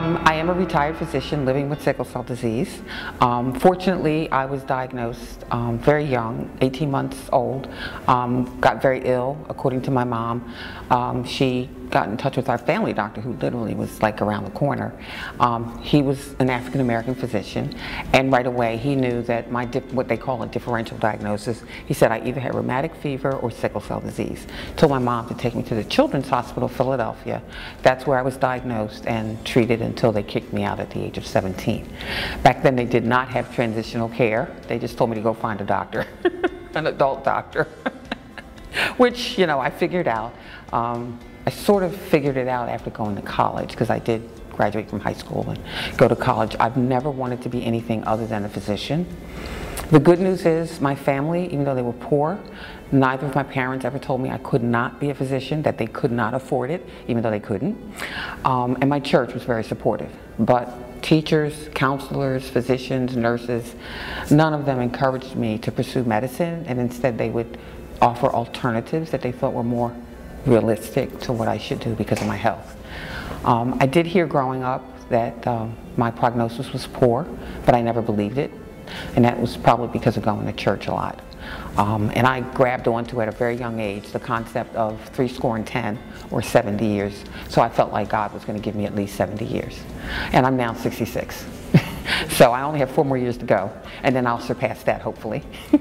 Um, I am a retired physician living with sickle cell disease. Um, fortunately, I was diagnosed um, very young, 18 months old. Um, got very ill, according to my mom. Um, she got in touch with our family doctor, who literally was like around the corner. Um, he was an African American physician, and right away he knew that my what they call a differential diagnosis. He said I either had rheumatic fever or sickle cell disease. Told my mom to take me to the Children's Hospital, Philadelphia. That's where I was diagnosed and treated until they kicked me out at the age of 17. Back then they did not have transitional care. They just told me to go find a doctor, an adult doctor, which you know I figured out. Um, I sort of figured it out after going to college because I did graduate from high school and go to college. I've never wanted to be anything other than a physician. The good news is my family, even though they were poor, neither of my parents ever told me I could not be a physician, that they could not afford it, even though they couldn't. Um, and my church was very supportive. But teachers, counselors, physicians, nurses, none of them encouraged me to pursue medicine, and instead they would offer alternatives that they thought were more realistic to what I should do because of my health. Um, I did hear growing up that um, my prognosis was poor, but I never believed it. And that was probably because of going to church a lot. Um, and I grabbed onto at a very young age the concept of three score and ten or 70 years. So I felt like God was going to give me at least 70 years. And I'm now 66. so I only have four more years to go, and then I'll surpass that hopefully.